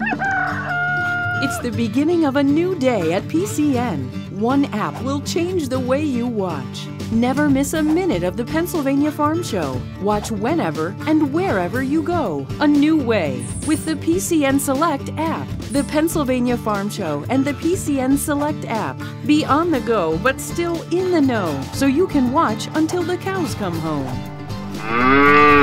It's the beginning of a new day at PCN. One app will change the way you watch. Never miss a minute of the Pennsylvania Farm Show. Watch whenever and wherever you go. A new way with the PCN Select app. The Pennsylvania Farm Show and the PCN Select app. Be on the go, but still in the know, so you can watch until the cows come home.